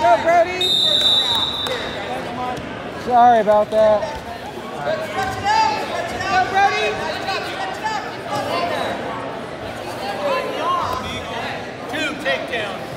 go, Brodie. Sorry about that. Two takedowns.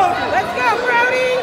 Let's go, Brodie!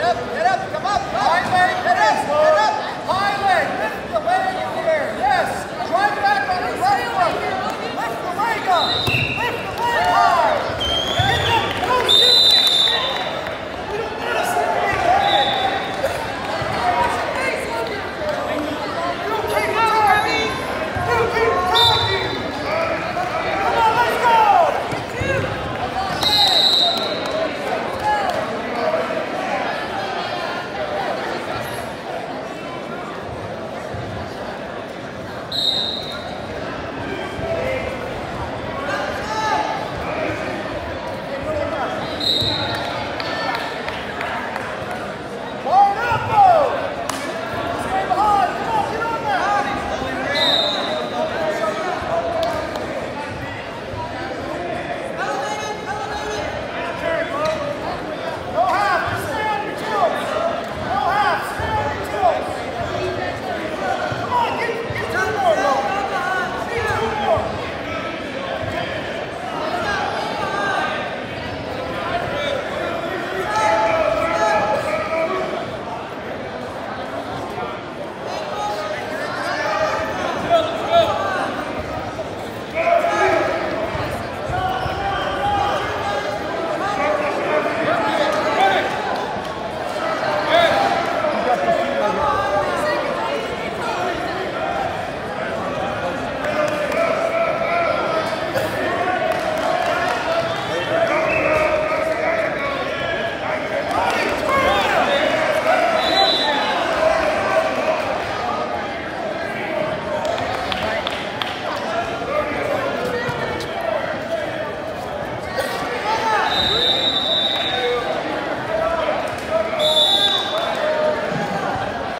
Head up, head up, come up, come up. Head up.